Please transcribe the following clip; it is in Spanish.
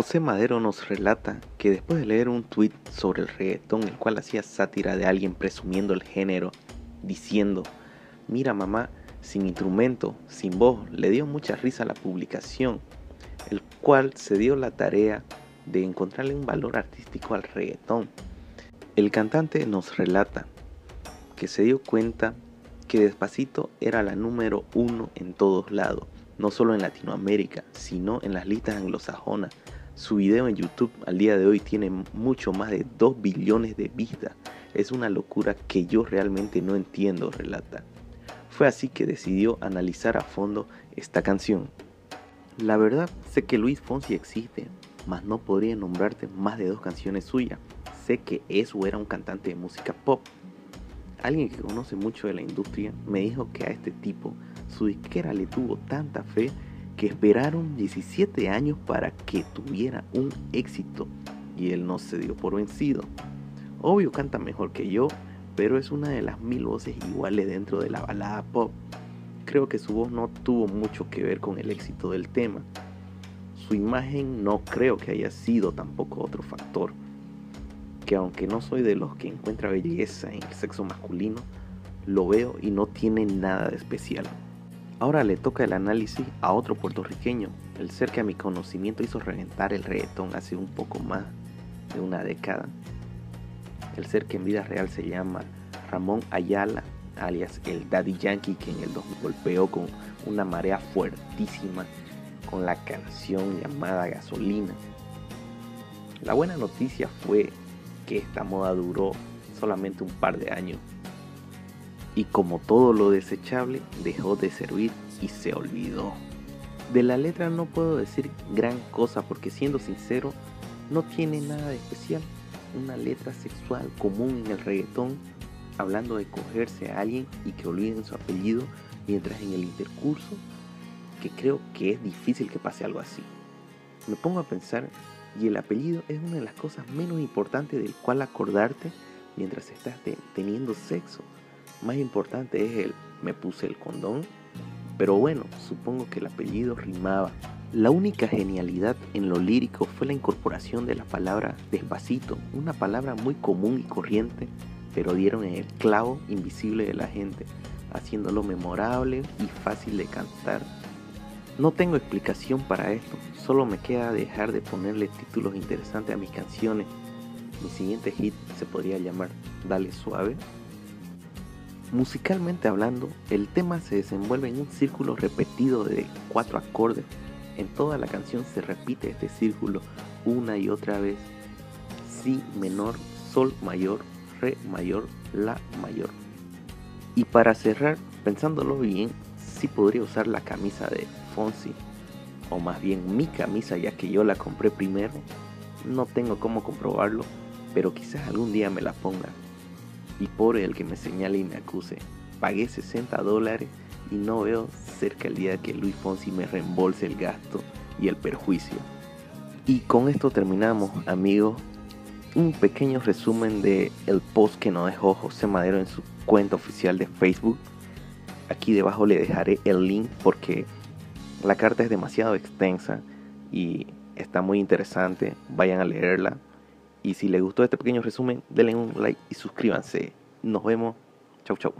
José Madero nos relata que después de leer un tuit sobre el reggaetón, el cual hacía sátira de alguien presumiendo el género, diciendo, mira mamá, sin instrumento, sin voz, le dio mucha risa a la publicación, el cual se dio la tarea de encontrarle un valor artístico al reggaetón. El cantante nos relata que se dio cuenta que Despacito era la número uno en todos lados, no solo en Latinoamérica, sino en las listas anglosajonas. Su video en YouTube al día de hoy tiene mucho más de 2 billones de vistas. Es una locura que yo realmente no entiendo, relata. Fue así que decidió analizar a fondo esta canción. La verdad, sé que Luis Fonsi existe, mas no podría nombrarte más de dos canciones suyas. Sé que eso era un cantante de música pop. Alguien que conoce mucho de la industria me dijo que a este tipo su disquera le tuvo tanta fe que esperaron 17 años para que tuviera un éxito y él no se dio por vencido. Obvio canta mejor que yo, pero es una de las mil voces iguales dentro de la balada pop creo que su voz no tuvo mucho que ver con el éxito del tema. Su imagen no creo que haya sido tampoco otro factor. Que aunque no soy de los que encuentra belleza en el sexo masculino, lo veo y no tiene nada de especial. Ahora le toca el análisis a otro puertorriqueño, el ser que a mi conocimiento hizo reventar el reggaetón hace un poco más de una década. El ser que en vida real se llama Ramón Ayala alias el Daddy Yankee, que en el 2000 golpeó con una marea fuertísima con la canción llamada Gasolina. La buena noticia fue que esta moda duró solamente un par de años y como todo lo desechable dejó de servir y se olvidó. De la letra no puedo decir gran cosa porque siendo sincero no tiene nada de especial. Una letra sexual común en el reggaetón hablando de cogerse a alguien y que olviden su apellido, mientras en el intercurso, que creo que es difícil que pase algo así. Me pongo a pensar y el apellido es una de las cosas menos importantes del cual acordarte mientras estás teniendo sexo. Más importante es el me puse el condón, pero bueno, supongo que el apellido rimaba. La única genialidad en lo lírico fue la incorporación de la palabra despacito, una palabra muy común y corriente pero dieron en el clavo invisible de la gente, haciéndolo memorable y fácil de cantar. No tengo explicación para esto, solo me queda dejar de ponerle títulos interesantes a mis canciones. Mi siguiente hit se podría llamar Dale Suave. Musicalmente hablando, el tema se desenvuelve en un círculo repetido de cuatro acordes. En toda la canción se repite este círculo una y otra vez. Si menor, sol mayor, re mayor, la mayor. Y para cerrar, pensándolo bien, sí podría usar la camisa de Fonsi, o más bien mi camisa ya que yo la compré primero. No tengo cómo comprobarlo, pero quizás algún día me la ponga. Y por el que me señale y me acuse. Pagué 60 dólares y no veo cerca el día que Luis Fonsi me reembolse el gasto y el perjuicio. Y con esto terminamos, amigos un pequeño resumen de el post que nos dejó José Madero en su cuenta oficial de Facebook. Aquí debajo le dejaré el link porque la carta es demasiado extensa y está muy interesante. Vayan a leerla. Y si les gustó este pequeño resumen, denle un like y suscríbanse. Nos vemos. Chau, chau.